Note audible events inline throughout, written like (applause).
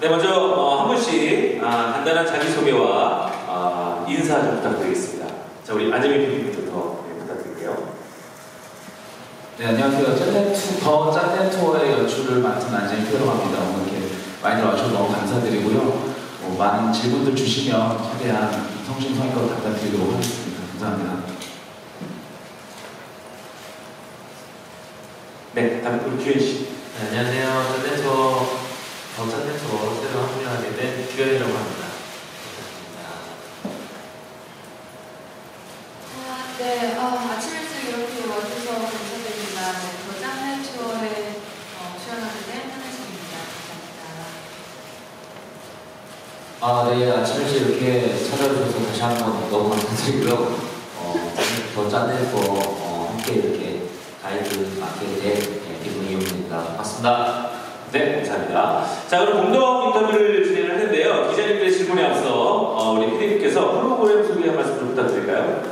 네, 먼저 어, 한 분씩 아, 간단한 자기소개와 아, 인사 좀 부탁드리겠습니다. 자, 우리 안제민 PD님부터 네, 부탁드릴게요. 네, 안녕하세요. 짠내 투, 더 짠내 투어의 연출을 맡은 안제민 PD라고 합니다. 오늘 이렇게 많이 와주셔서 너무 감사드리고요. 뭐, 많은 질문들 주시면 최대한 성심성의껏 답변드리도록 하겠습니다. 감사합니다. 네, 다음 우리 규현 씨. 네, 안녕하세요. 짠네투어, 더 짠네투어 새로 합류하게 된 규현이라고 합니다. 아, 네, 아, 아침 일찍 이렇게 와주셔서 감사드립니다. 네, 더 짠내 투어에 어, 출연하게 된 한혜진입니다. 감사합니다. 아, 네, 아침 일찍 이렇게 찾아주셔서 다시 한번 너무 감사드리고요. 어, 더 짠내서 어, 함께 이렇게 가이드 맡게 된 네, 기분이 옵니다. 반갑습니다. 네, 감사합니다. 자, 그럼 공동 인터뷰를 진행을 할 텐데요. 기자님들의 질문에 앞서 어, 우리 PD님께서 프로그램 소개 한 말씀 좀 부탁드릴까요?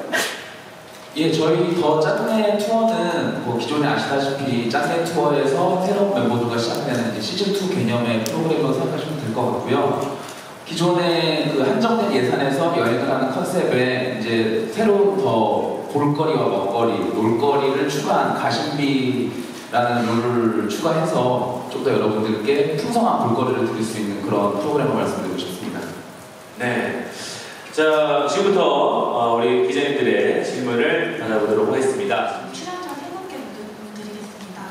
예, 저희 더 짠내 투어는 뭐 기존에 아시다시피 짠내 투어에서 새로운 멤버들과 시작되는 이제 시즌2 개념의 프로그램으로 생각하시면 될 것 같고요. 기존의 그 한정된 예산에서 여행을 하는 컨셉에 이제 새로운 더 볼거리와 먹거리, 놀거리를 추가한 가심비 라는 룰을 추가해서 좀 더 여러분들께 풍성한 볼거리를 드릴 수 있는 그런 프로그램을 말씀드리고 싶습니다. 네. 자, 지금부터 어, 우리 기자님들의 질문을 받아보도록 하겠습니다. 출연자 세 분께 드리겠습니다.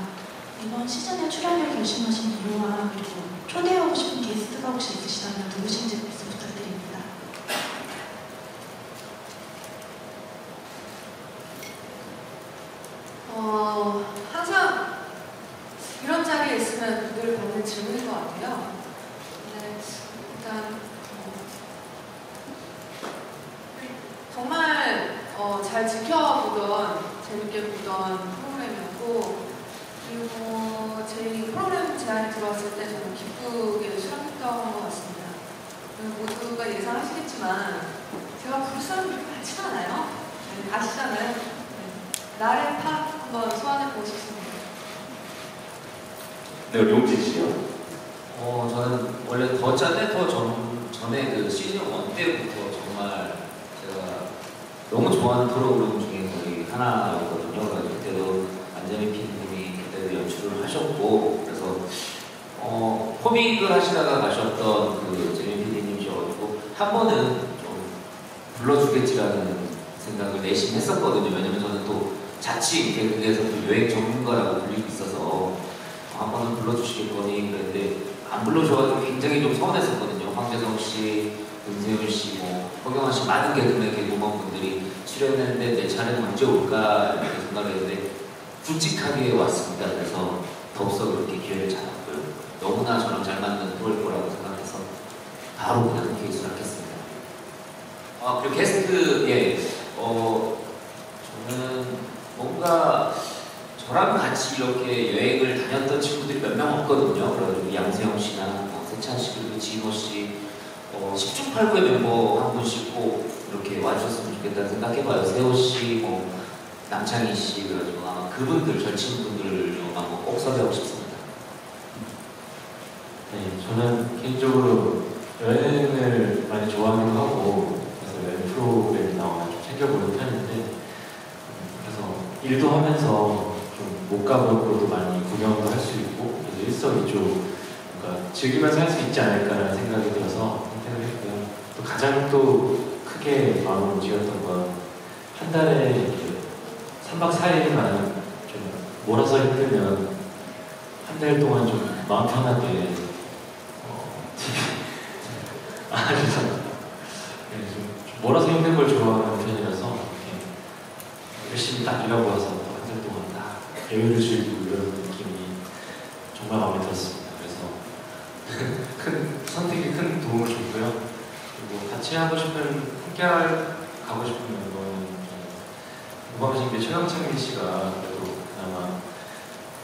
이번 시즌에 출연을 결심하신 이유와 그리고 초대하고 싶은 게스트가 혹시 있으시다면 누구신지 말씀 부탁드립니다. 어, 항상 이런 자리에 있으면 늘 받는 질문인 것 같아요. 네, 일단 어, 정말 어, 잘 지켜보던 재밌게 보던 프로그램이었고 그리고 제 프로그램 제안이 들어왔을 때 저는 기쁘게 수락했던 것 같습니다. 모두가 예상하시겠지만 제가 사람이 그렇게 많지 않아요. 네, 아시잖아요. 네. 나의 팝 한번 소환해보고 싶습니다. 네, 용진 씨요. 어, 저는 원래 더 짠내터 전, 전에 그 시즌 1 때부터 정말 제가 너무 좋아하는 프로그램 중에 거의 하나였거든요. 그래서 그때도 안재민 PD님이 그때도 연출을 하셨고, 그래서 어, 코믹을 하시다가 가셨던 그 재민 PD님이셔가지고 한 번은 좀 불러주겠지라는 생각을 내심 했었거든요. 왜냐면 저는 또 자칭 개그에서 또 여행 전문가라고 불리고 있어서 어, 한 번은 불러주시겠거니 그랬는데 안 불러주셔가지고 굉장히 좀 서운했었거든요. 황재성 씨, 은세윤 씨, 뭐 허경환 씨 많은 개그맨 개그맨 분들이 출연했는데 내 차례는 언제 올까 이렇게 생각을 했는데 굵직하게 왔습니다. 그래서 더욱더 그렇게 기회를 잡았고요. 너무나 저랑 잘 맞는 프로일 거라고 생각해서 바로 그냥 이렇게 수락했습니다. 아 그리고 게스트 예, 어 저는 뭔가 저랑 같이 이렇게 여행을 다녔던 친구들이 몇 명 없거든요. 그래가지고 양세형 씨나 뭐 세찬 씨 그리고 진호 씨, 어, 10중 8구의 멤버 한 분씩 꼭 이렇게 와주셨으면 좋겠다는 생각해봐요. 세호 씨, 뭐 남창희 씨 그래가지고 아마 그분들 절친 분들을 좀 한번 꼭 섭외하고 싶습니다. 네, 저는 개인적으로 여행을 많이 좋아하기도 하고 그래서 여행 프로그램이 좀 챙겨보는 편인데 음, 그래서 일도 하면서 좀 못 가본 곳도 많이 구경도 할 수 있고 일석이조 뭔가 즐기면서 할 수 있지 않을까라는 생각이 들어서 선택을 했고요. 또 가장 또 크게 마음을 움직였던 건 한 달에 이렇게 3박 4일만 좀 몰아서 힘들면 한 달 동안 좀 마음 편하게 어, (laughs) 아, 죄송합니다. 네, 좀 몰아서 힘든 걸 좋아하는 편이라서 열심히 딱 일하고 와서 여유를 즐기고 이런 느낌이 정말 마음에 들었습니다. 그래서 (laughs) 큰 선택이 큰 도움을 줬고요. 그리고 같이 하고 싶은 함께 할- 가고 싶은 멤버는 무방신기 최강창민 씨가 그래도 그나마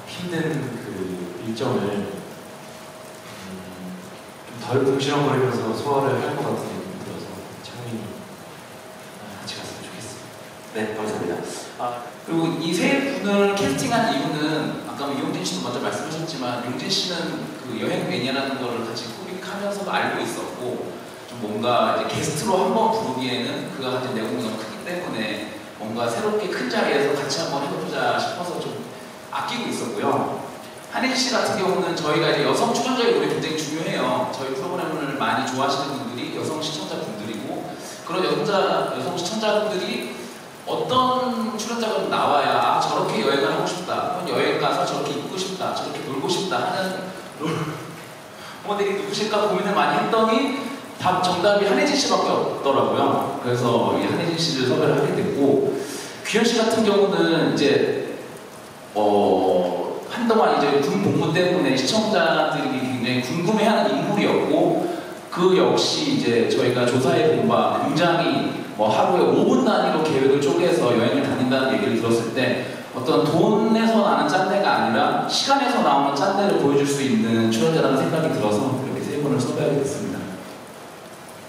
힘든 그 일정을 음, 좀덜 궁시렁거리면서 소화를 할 것 같은 느낌이 들어서 창민이 아, 같이 갔으면 좋겠습니다. 네, 감사합니다. 아, 그리고 이 세 분을 캐스팅한 이유는 아까 뭐 이용진 씨도 먼저 말씀하셨지만 용진 씨는 그 여행 매니아라는 거를 같이 꾸믹 하면서도 알고 있었고 좀 뭔가 이제 게스트로 한 번 부르기에는 그가 가진 내공이 너무 크기 때문에 뭔가 새롭게 큰 자리에서 같이 한번 해보자 싶어서 좀 아끼고 있었고요. 한혜진 씨 같은 경우는 저희가 이제 여성 출연자의 노래 굉장히 중요해요. 저희 프로그램을 많이 좋아하시는 분들이 여성 시청자분들이고 그런 여성자, 여성 시청자분들이 어떤 출연자가 나와야 아, 저렇게 여행을 하고 싶다, 여행 가서 저렇게 입고 싶다, 저렇게 놀고 싶다 하는 롤 모델이 누구실까 고민을 많이 했더니 답 정답이 한혜진 씨밖에 없더라고요. 그래서 이 한혜진 씨를 섭외를 하게 됐고 규현 씨 같은 경우는 이제 어 한동안 이제 군 복무 때문에 시청자들이 굉장히 궁금해하는 인물이었고 그 역시 이제 저희가 조사해 본 바 굉장히 뭐 하루에 5분 단위로 들었을 때 어떤 돈에서 나는 짠내가 아니라 시간에서 나오는 짠내를 보여줄 수 있는 출연자라는 생각이 들어서 이렇게 세 분을 섭외하게 됐습니다.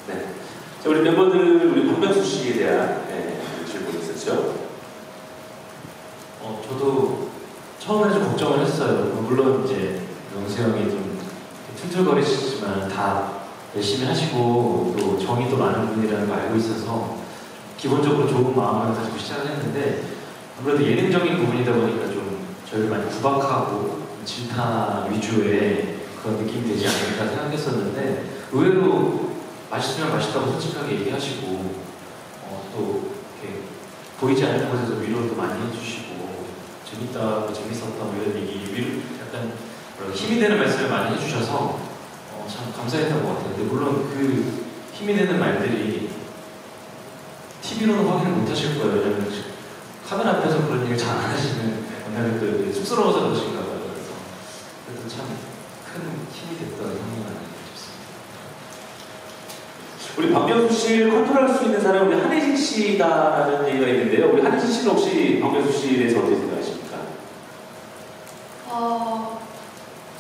네. 자, 우리 멤버들 우리 박명수 씨에 대한 네, 질문이 있었죠. 어, 저도 처음에 좀 걱정을 했어요. 물론 이제 명수 형이 좀 툴툴거리시지만 다 열심히 하시고 또 정의도 많은 분이라는 걸 알고 있어서 기본적으로 좋은 마음을 가지고 시작을 했는데 아무래도 예능적인 부분이다 보니까 좀 저희를 많이 구박하고 질타 위주의 그런 느낌이 되지 않을까 생각했었는데 의외로 맛있으면 맛있다고 솔직하게 얘기하시고 어, 또 이렇게 보이지 않는 곳에서 위로도 많이 해주시고 재밌다, 뭐 재밌었다 뭐 이런 얘기 위로 약간 힘이 되는 말씀을 많이 해주셔서 어, 참 감사했던 것 같아요. 근데 물론 그 힘이 되는 말들이 TV로는 확인을 못 하실 거예요. 왜냐면 카메라 앞에서 그런 얘기를 잘 안 하시는 왜냐면 또 쑥스러워서 그러신가 봐요. 그래서 그래도 참 큰 힘이 됐던 형님 아닌가 싶습니다. 우리 박명수 씨를 컨트롤할 수 있는 사람은 우리 한혜진 씨다라는 얘기가 있는데요. 우리 한혜진 씨는 혹시 박명수 씨에 대해서 어떻게 생각하십니까? 어,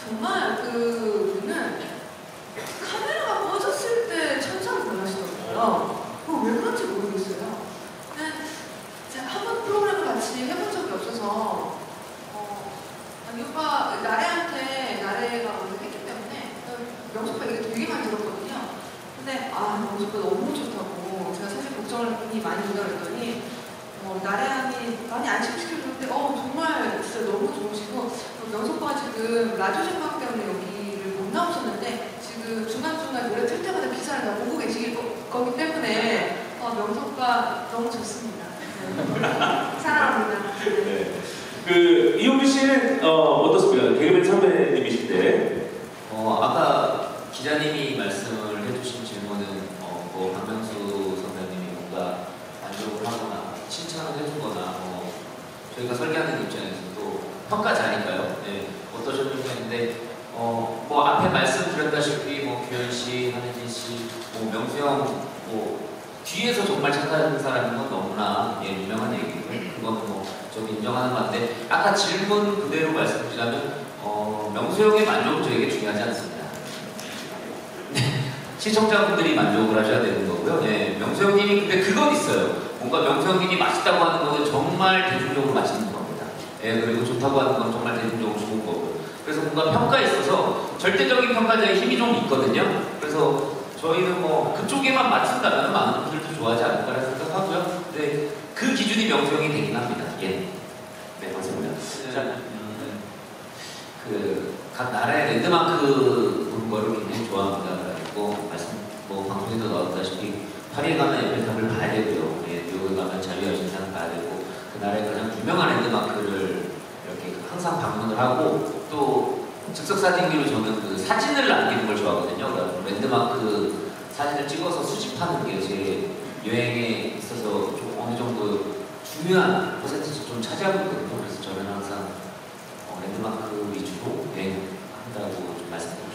정말 그분은 카메라가 꺼졌을 때 천사를 보내시더라고요. 그거 왜 그런지 모르겠어요. 근데 제가 한 번 프로그램을 같이 해본 적이 없어서 어, 아니 오빠 나래한테 나래가 먼저 했기 때문에 명수가 얘기 되게 많이 들었거든요. 근데 아 명수가 너무 좋다고 제가 사실 걱정을 많이 그랬더니 어, 나래양이 많이 안심시켜줬는데 어 정말 진짜 너무 좋으시고 어, 명석과가 지금 라디오 생각 때문에 여기를 못 나오셨는데 지금 중간중간 노래 틀 때마다 기사를 다 보고 계시길 거, 거기 때문에 어, 명석과 너무 좋습니다. 네. (laughs) 사랑합니다. 네. 네. 그 이용규 씨는 어, 어떻습니까? 개그맨 선배님이신데 어, 아까 기자님이 말씀을 해주신 질문은 어, 뭐 박명수 선배님이 뭔가 만족을 하거나 칭찬을 해주거나 뭐 저희가 설계하는 입장에서도 평가자니까요. 네, 어떠셨는지 했는데 어, 뭐 앞에 말씀드렸다시피 뭐 규현 씨, 한혜진 씨, 뭐 명수 형, 뭐 뒤에서 정말 착한 사람인 건 너무나 예, 유명한 얘기고 그건 뭐좀 인정하는 건데 아까 질문 그대로 말씀드리자면 어, 명수 형의 만족은 저에게 중요하지 않습니다. 시청자분들이 만족을 하셔야 되는 거고요. 네, 명수 형님이 근데 그건 있어요. 뭔가 명수 형님이 맛있다고 하는 거는 정말 대중적으로 맛있는 겁니다. 예, 그리고 좋다고 하는 건 정말 대중적으로 좋은 거고. 그래서 뭔가 평가에 있어서 절대적인 평가자의 힘이 좀 있거든요. 그래서 저희는 뭐 그쪽에만 맞춘다면 많은 분들도 좋아하지 않을까라는 생각하고요. 근데 그 기준이 명수 형이 되긴 합니다. 예. 네 맞습니다. 자, 음, 그각 나라의 랜드마크 보는 거를 굉장히 좋아합니다. 그리고 방송에도 나왔다시피 파리에 가면 에펠탑을 봐야 되고요. 예, 뉴욕에 가면 자유여신상 봐야 되고 그 나라의 가장 유명한 랜드마크를 이렇게 항상 방문을 하고 또 즉석 사진기로 저는 그 사진을 남기는 걸 좋아하거든요. 그래서 랜드마크 사진을 찍어서 수집하는 게 제 여행에 있어서 좀 어느 정도 중요한 퍼센트를 좀 차지하고 있거든요. 그래서 저는 항상 어, 랜드마크 위주로 여행한다고 싶어요.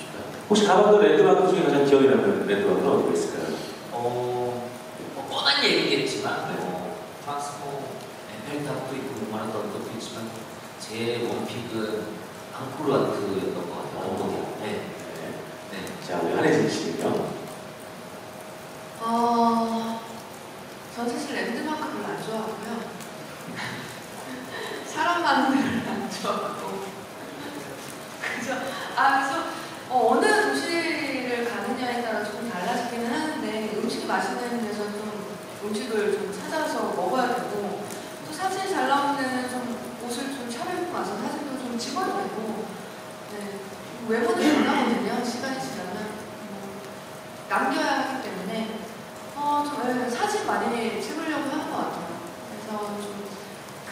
혹시 가봤던 랜드마크 중에 가장 기억에 남는 랜드마크는 어디가 있을까요? 어, 뭐 뻔한 얘기겠지만 뭐 프랑스 뭐 에펠탑도 있고 웬만한 것도 있지만 제 원픽은 앙코르와트였던 것 같아요. 어, 네. 네. 자 우리 한혜진 씨는요. 어, 전 사실 랜드마크 별로 안 좋아하고요. 사람 많은 데를 안 좋아하고. 그죠? 아, 그래서 어, 어느 도시를 가든 맛있는 데서 좀 음식을 좀 찾아서 먹어야 되고 또 사진 잘 나오는 좀 옷을 좀 차려입고 와서 사진도 좀 찍어야 되고 네. 외모는 변하거든요. 시간이 지나면 뭐 남겨야 하기 때문에 어, 좀 네, 사진 많이 찍으려고 하는 것 같아요. 그래서 좀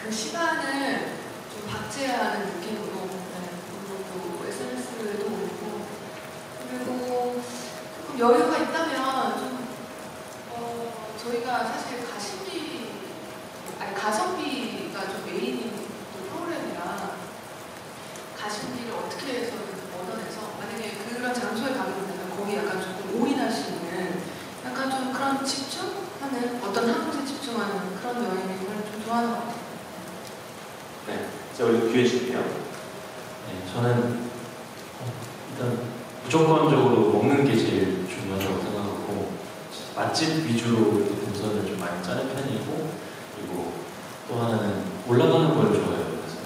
그 시간을 좀 박제하는 느낌으로 네. 또 SNS에도 올리고 그리고 조금 여유가 있다면 좀 어, 저희가 사실 가심비 아니 가성비가 좀 메인인 또 프로그램이라 가심비를 어떻게 해서 얻어내서 만약에 그런 장소에 가게 되면 거기 약간 조금 올인할 수 있는 약간 좀 그런 집중하는 어떤 한 곳에 집중하는 그런 여행을 좀 좋아하는 것 같아요. 네. 자, 우리 규현 씨는요. 네, 저는 어, 일단 무조건적으로 먹는 게 제일 중요하다고 생각하고 맛집 위주로 이렇게 동선을 좀 많이 짜는 편이고 그리고 또 하나는 올라가는 걸 좋아해요. 그래서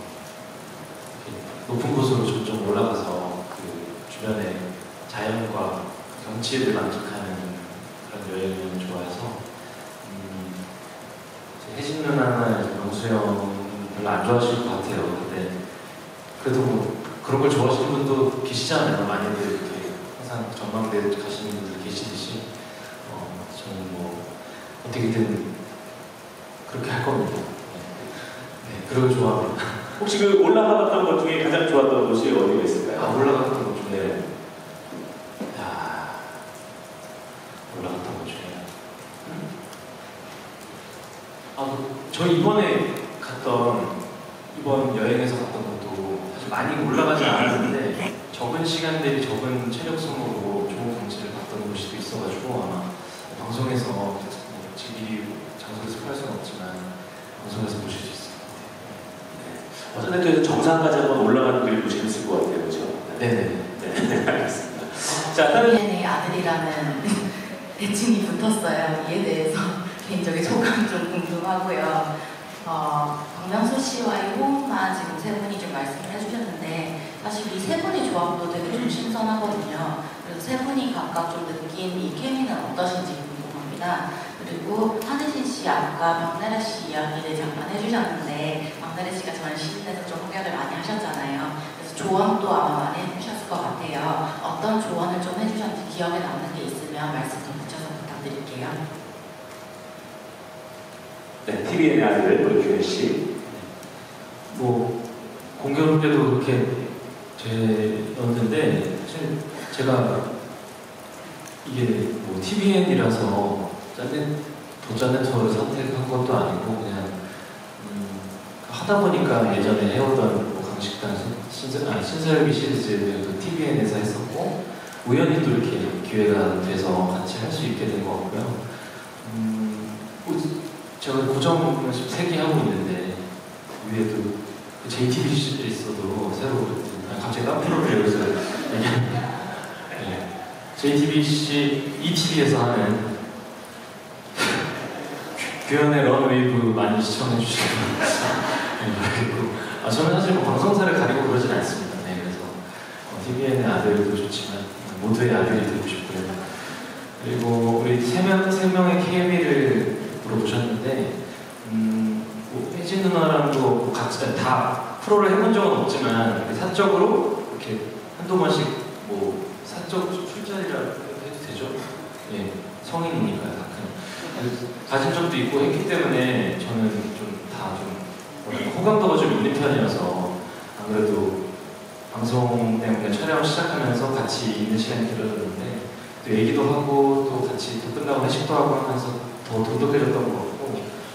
이렇게 높은 곳으로 점점 올라가서 그 주변의 자연과 경치를 만족하는 그런 여행을 좋아해서 음, 혜진 누나나 명수 형 별로 안 좋아하실 것 같아요. 근데 그래도 뭐 그런 걸 좋아하시는 분도 계시잖아요. 많이들 이렇게 항상 전망대 가시는 분들 계시듯이 어, 저는 뭐 어떻게든 그렇게 할 겁니다. 네, 네 그걸 좋아합니다. 혹시 그 올라가봤던 것 중에 가장 좋았던 곳이 어디가 있을까요? 아, 올라갔던 것 중에 야 올라갔던 것 중에 아, 그, 저 이번에 갔던 이번 여행에서 갔던 것도 사실 많이 올라가지 않았는데 적은 시간 대비 적은 체력성으로 좋은 경치를 봤던 곳이 있어가지고 아마 방송에서 뭐 지리 장소에서 표할 수는 없지만 방송에서 보실 수 있을 것 어쨌든 정상까지 한번 올라가는 길도 재밌을 것 같아요. 그렇죠? 같아요. 네네. 네, (laughs) 알겠습니다. 자, 다른 아들이라는 (laughs) 애칭이 붙었어요. 이에 대해서 개인적인 (laughs) 소감 좀 궁금하고요. 어, 박명수 씨와의 호흡만 지금 세 분이 좀 말씀을 해주셨는데 사실 이 세 분의 조합도 되게 좀 신선하거든요. 그래서 세 분이 각각 좀 느낀 이 케미는 어떠신지 궁금합니다. 그리고 한혜진 씨 아까 박나래 씨 이야기를 잠깐 해주셨는데 박나래 씨가 전시인에서 좀 공약을 많이 하셨잖아요. 그래서 조언도 아마 많이 해주셨을 것 같아요. 어떤 조언을 좀 해주셨는지 기억에 남는 게 있으면 말씀 좀 붙여서 부탁드릴게요. 네, TVN의 아들 우리 규현 씨. 뭐 공교롭 때도 그렇게 되었는데 사실 제가 이게 뭐 TVN이라서 더 짠네터를 선택한 것도 아니고 그냥 음, 하다 보니까 예전에 해오던 뭐 강식단 신설 아니 신설비 시리즈를 그 TVN에서 했었고 우연히 또 이렇게 기회가 돼서 같이 할 수 있게 된 것 같고요. 음, 뭐 제가 고정을 지금 3개 하고 있는데 위에도 그 JTBC에 있어도 새로 아, 갑자기 깜프로를 여기서 네. JTBC ETV에서 하는 규현의 런웨이브 많이 시청해 주시고 아, 저는 사실 뭐 방송사를 가리고 그러진 않습니다. 네, 그래서 어, TVN의 아들도 좋지만 모두의 아들이 되고 싶고요. 그리고 우리 세 명, 세 명의 케미를 물어보셨는데, 음, 뭐 혜진 누나랑도 뭐 같이 다 프로를 해본 적은 없지만, 사적으로 이렇게 한두 번씩 뭐 사적 술자리라 해도 되죠? 예, 성인이니까 다 큰. 가진 적도 있고 했기 때문에 저는 좀다좀 호감도가 좀 있는 편이어서 아무래도 방송 때문에 촬영 시작하면서 같이 있는 시간이 길어졌는데 또 얘기도 하고 또 같이 또 끝나고 회식도 하고 하면서 더 돈독해졌던 것 같고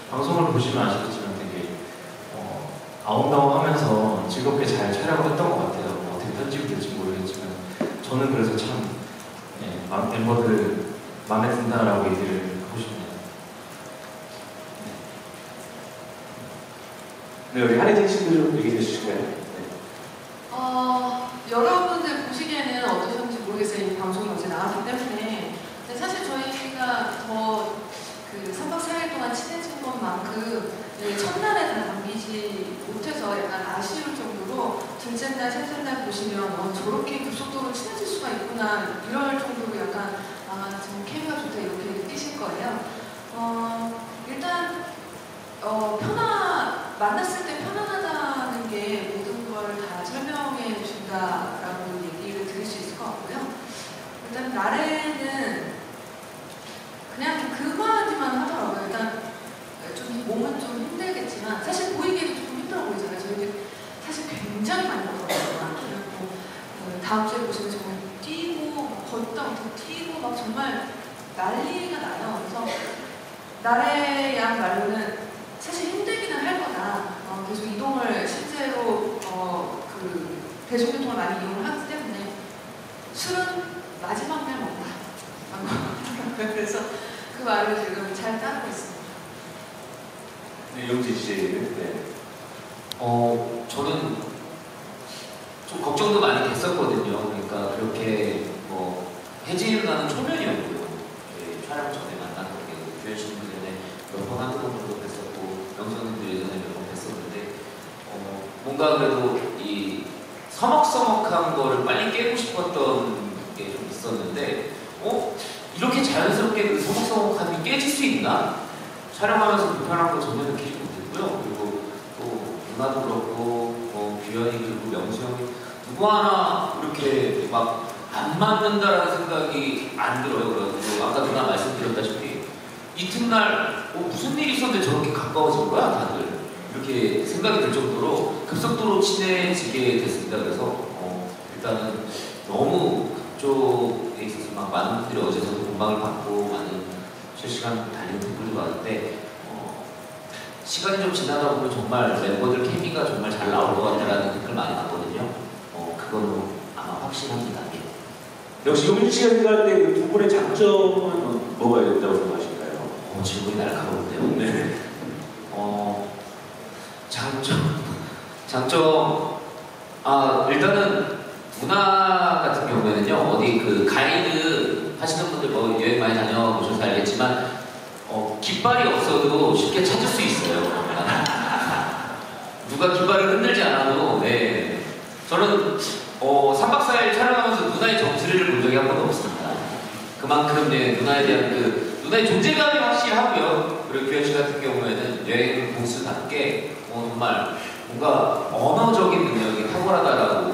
방송을 보시면 아시겠지만 되게 어, 아웅다웅하면서 즐겁게 잘 촬영을 했던 것 같아요. 뭐 어떻게 편집이 될지 모르겠지만 저는 그래서 참 예, 마- 멤버들 마음에 든다라고 얘기를 하고 싶네요. 네, 우리 한혜진 씨도 좀 얘기해 주실까요? 네. 어, 여러분들 보시기에는 어떠셨는지 모르겠어요. 이 방송이 어제 나왔기 때문에. 근데 사실 저희가 더 그 3박 4일 동안 친해진 것만큼 첫날에 다 담기지 못해서 약간 아쉬울 정도로 둘째 날, 셋째 날 보시면 어, 저렇게 급속도로 친해질 수가 있구나 이럴 정도로 약간 아좀 케미가 좋다 이렇게 느끼실 거예요. 어, 일단 어, 편안 만났을 때 편안하다는 게 모든 걸 다 설명해 준다라고 얘기를 드릴 수 있을 것 같고요. 일단 날에는 그냥 그거 하기만 하더라고요. 일단 좀 몸은 좀 힘들겠지만 사실 보이기에도 조금 힘들어 보이잖아요. 저희들 사실 굉장히 많이 걸었어요. 그리고 그 다음 주에 보시면 정말 뛰고 막 걷다 더 뛰고 막 정말 난리가 나요. 그래서 나래 양 말로는 사실 힘들기는 할 거다. 어, 계속 이동을 실제로 어, 그 대중교통을 많이 이용을 하기 때문에 술은 마지막 날 먹다. 그래서 그 말을 지금 잘 따르고 있습니다. 네, 용진 씨. 네. 어, 저는 좀 걱정도 많이 됐었거든요. 그러니까 그렇게 뭐 해지를 가는 초면이었고요. 저희 촬영 전에 만났던 게 규현 씨도 전에 몇번 한두 번 정도 뵀었고 명성님도 예전에 몇 번 뵀었는데 어, 뭔가 그래도 이 서먹서먹한 거를 빨리 깨고 싶었던 게 좀 있었는데 어? 이렇게 자연스럽게 그 서먹서먹함이 깨질 수 있나? 촬영하면서 불편한 거 전혀 느끼지 못했고요. 그리고 또 누나도 그렇고 뭐 규현이 그리고 명수 형이 누구 하나 이렇게 막 안 맞는다라는 생각이 안 들어요. 그래가지고 아까 누나 말씀드렸다시피 이튿날 어, 무슨 일이 있었는데 저렇게 가까워진 거야 다들 이렇게 생각이 들 정도로 급속도로 친해지게 됐습니다. 그래서 어, 일단은 너무 그쪽에 있어서 막 많은 분들이 어제서도 공방을 받고 많은 실시간 달리는 댓글도 많은데 어, 시간이 좀 지나다 보면 정말 멤버들 케미가 정말 잘 나올 것 같다라는 댓글 많이 봤거든요. 어, 그걸로 아마 확신합니다. 예. 역시 용진 씨가 생각할 때그두 분의 장점은 뭐가 있다고 생각하실까요? 어, 질문이 날카로운데요. 네. 어, 장점, (laughs) 장점, 아, 일단은 누나 같은 경우에는요, 어디 그 가이드 하시는 분들 뭐 여행 많이 다녀보셔서 알겠지만, 어, 깃발이 없어도 쉽게 찾을 수 있어요. (laughs) 누가 깃발을 흔들지 않아도, 네. 저는, 어, 3박 4일 촬영하면서 누나의 정수리를 본 적이 한 번도 없습니다. 그만큼, 네, 누나에 대한 그, 누나의 존재감이 확실하고요. 그리고 규현 씨 같은 경우에는 여행 고수답게 어, 정말 뭔가 언어적인 능력이 탁월하다라고 예,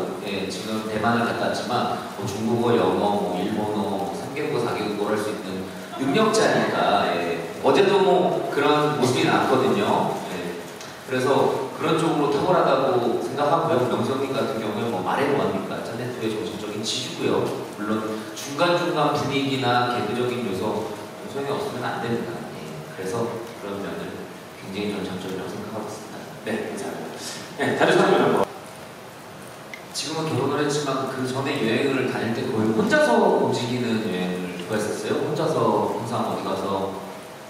지금 대만을 갔다 왔지만 뭐 중국어, 영어, 뭐 일본어, 뭐 3개국어, 4개국어 할 수 있는 능력자니까 예. 어제도 뭐 그런 모습이 나왔거든요. 예. 그래서 그런 쪽으로 탁월하다고 생각하고요. 명성님 같은 경우에 뭐 말해 뭐합니까? 짠네트의 정신적인 지주고요. 물론 중간중간 분위기나 개그적인 요소 명성이 없으면 안 됩니다. 예. 그래서 그런 면을 굉장히 저는 장점이라고 생각하고 있습니다. 네, 감사합니다. 네, 다른 사람 한번. 지금은 결혼을 했지만 그 전에 여행을 다닐 때 거의 혼자서 움직이는 여행을 좋아했었어요. 혼자서 항상 어디 가서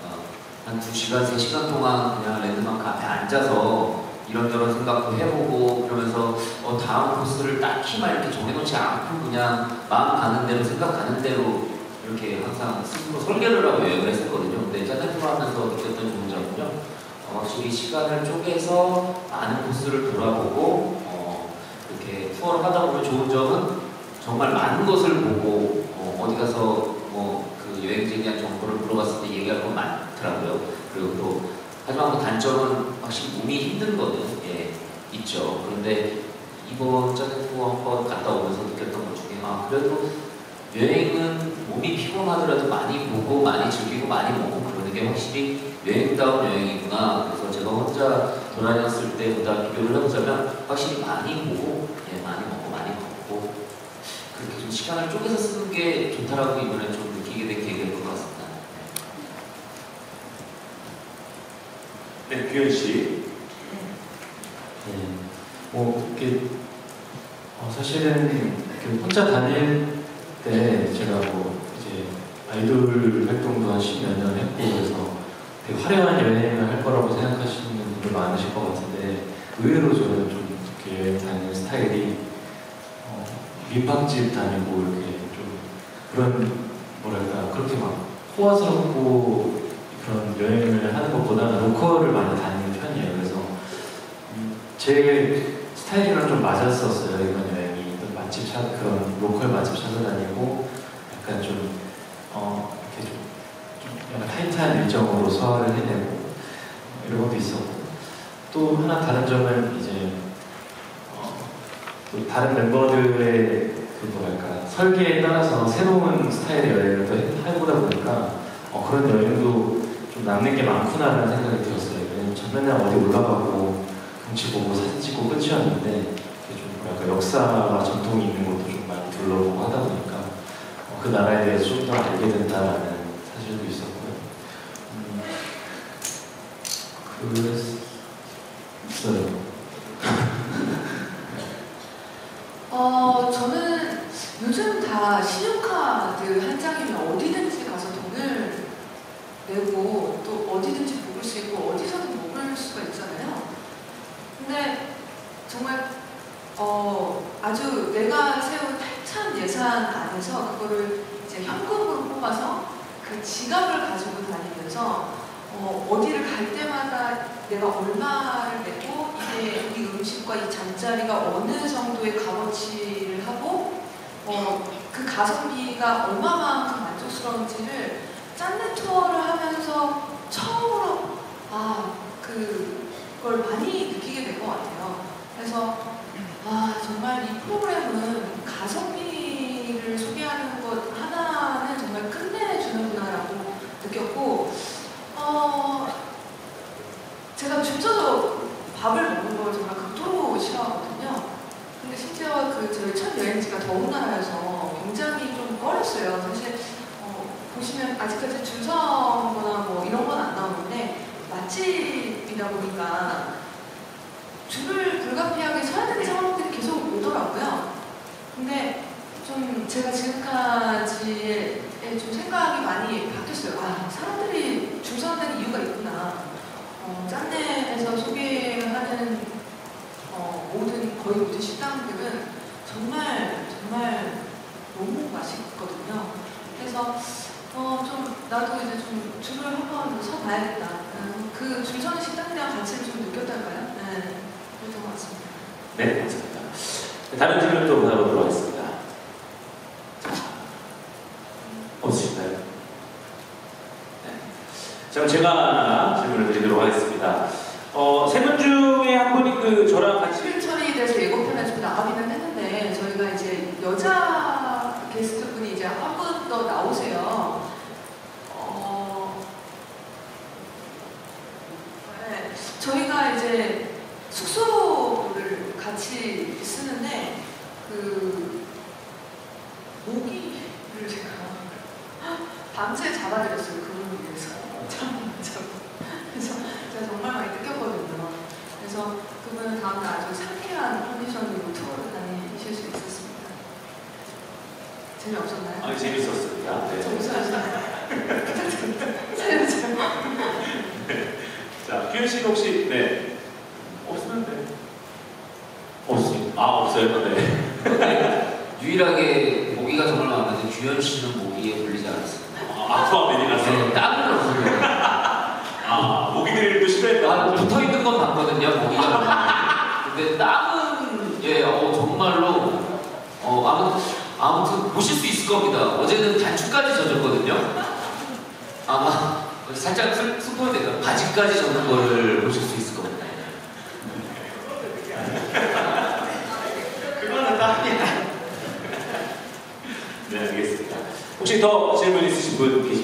어, 한 2시간, 3시간 동안 그냥 랜드마크 앞에 앉아서 이런저런 생각도 해보고 그러면서 어, 다음 코스를 딱히 막 이렇게 정해놓지 않고 그냥 마음 가는 대로 생각 가는 대로 이렇게 항상 스스로 설계를 하고 여행을 했었거든요. 근데 짜장면 하면서 느꼈던 좋은 점은요. 어, 확실히 시간을 쪼개서 많은 코스를 돌아보고 어, 이렇게 투어를 하다 보면 좋은 점은 정말 많은 것을 보고 어, 디 가서 뭐 그 여행지에 대한 정보를 물어봤을 때 얘기할 건 많더라고요. 그리고 또 하지만 그 단점은 확실히 몸이 힘든 거는 예, 있죠. 그런데 이번 짜증 투어 한 번 갔다 오면서 느꼈던 것 중에 아 그래도 여행은 몸이 피곤하더라도 많이 보고 많이 즐기고 많이 먹고 그러는 게 확실히 여행다운 여행이구나. 그래서 제가 혼자 돌아다녔을 때보다 비교를 해보자면 확실히 많이 보고 예, 많이 먹고 많이 먹고 그렇게 좀 시간을 쪼개서 쓰는 게 좋다라고 이번에 좀 느끼게 된 계기일 것 같습니다. 네, 규현 씨. 네. 뭐 이렇게 어, 사실은 그 혼자 다닐 때 제가 뭐 이제 아이돌 활동도 한 10몇 년 했고 그래서 되게 화려한 여행을 할 거라고 생각하시는 분들 많으실 것 같은데 의외로 저는 좀 이렇게 다니는 스타일이 어, 민박집 다니고 이렇게 좀 그런 뭐랄까 그렇게 막 호화스럽고 그런 여행을 하는 것보다는 local을 많이 다니는 편이에요. 그래서 음, 제 스타일이랑 좀 맞았었어요 이번 여행이 또 맛집 찾 그런 local 맛집 찾아다니고 약간 좀 어, 타이트한 일정으로 소화를 해내고 어, 이런 것도 있었고 또 하나 다른 점은 이제 어, 또 다른 멤버들의 그그 뭐랄까 설계에 따라서 새로운 스타일의 여행을 또 해- 해보다 보니까 어, 그런 여행도 좀 남는 게 많구나라는 생각이 들었어요. 왜냐면 전 맨날 어디 올라가고 경치 보고 사진 찍고 끝이었는데 좀 뭐랄까 역사와 전통이 있는 곳도 좀 많이 둘러보고 하다 보니까 어, 그 나라에 대해서 좀 더 알게 된다라는 사실도 있었고요. 음, 그랬어요. 어, 저는 요즘 다 신용카드 한 장이면 어디든지 가서 돈을 내고 또 어디든지 먹을 수 있고 어디서든 먹을 수가 있잖아요. 근데 정말 어, 아주 내가 세운 탄찬 예산 안에서 그거를 이제 현금으로 뽑아서 그 지갑을 가지고 다니면서 어, 어디를 갈 때마다 내가 얼마를 내고 이게 이 음식과 이 잠자리가 어느 정도의 값어치를 하고 어, 그 가성비가 얼마만큼 만족스러운지를 짠내 투어를 하면서 처음으로 아 그걸 많이 느끼게 된 것 같아요. 그래서 아 정말 이 프로그램은 가성비를 소개하는 것 하나는 정말 끝내주는구나라고 느꼈고 어 제가 줄 서서 밥을 먹는 걸 정말 극도로 싫어하거든요. 근데 심지어 그 저희 첫 여행지가 더운 나라여서 굉장히 좀 꺼렸어요. 사실 어, 보시면 아직까지 줄 서거나 뭐 이런 건 안 나오는데 맛집이다 보니까 줄을 불가피하게 서야 되는 상황들이 계속 오더라고요. 근데 좀 제가 지금까지 의좀 생각이 많이 바뀌었어요. 아, 사람들이 줄 서는 이유가 있구나. 어, 짠내에서 소개하는 어, 모든 거의 모든 식당들은 정말 정말 너무 맛있거든요. 그래서 어, 좀 나도 이제 좀 줄을 한번 서봐야겠다. 그줄 서는 식당이랑 같이 좀 느꼈달까요? 네, 그랬던 것 같습니다. 네, 감사합니다. 다른 질문 또 받아보도록 하겠습니다. 자, 없으신가요? 네. 자, 그럼 제가 질문을 드리도록 하겠습니다. 어, 세 분 중에 한 분이 그 저랑 같이 실 처리돼서 예고편에 좀 나가기는 했는데 저희가 이제 여자 게스트 분이 이제 한 분 더 나오세요. 어, 네, 저희가 이제 숙소를 같이 쓰는데 그 모기를 제가 밤새 잡아드렸어요 그분을 위해서 참, 참. 그래서 제가 정말 많이 느꼈거든요. 그래서 그분은 다음날 아주 상쾌한 컨디션으로 투어를 다니실 수 있었습니다. 재미없었나요? 아, 재밌었습니다. 네. 재밌었어요. (laughs) 자, 규현 씨는 혹시 네 없으면 네 없습니다. 아 없어요. 네. (laughs) 유일하게 모기가 정말 많은데 규현 씨는 모기에 물리지 않았습니다. 아, 아쿠아 메디나스. 네, 땀을 흘려요. (laughs) 아 모기들도 싫어했다. 아, 붙어 있는 건 봤거든요, 모기가. 근데 땀은 예, 어, 정말로 어, 아무튼 아무튼 보실 수 있을 겁니다. 어제는 단추까지 젖었거든요. 아마 살짝 스- 스포일되니까 바지까지 젖는 거를 보실 수 있을 겁니다. 그거는 땀이야. 네 알겠습니다. 혹시 더 질문 있으신 분 계십니까?